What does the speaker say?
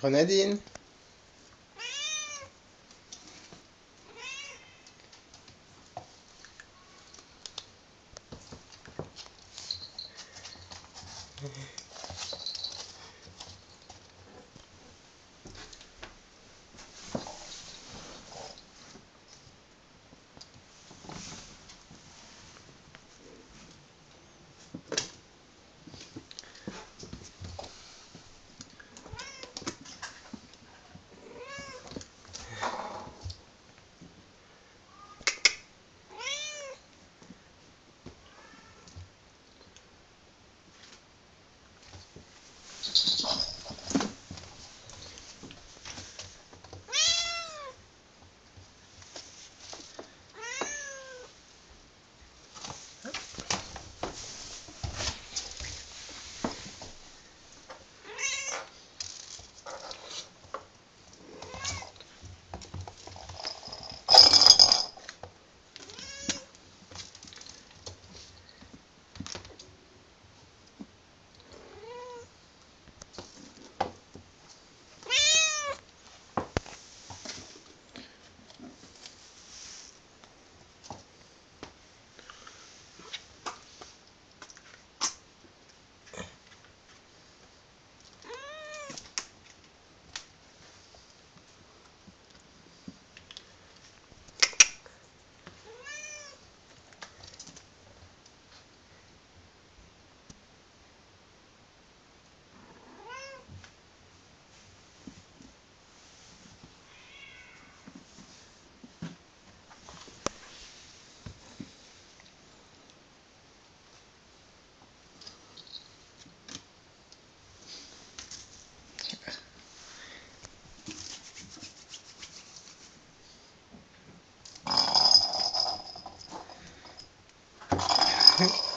Grenadine. Okay.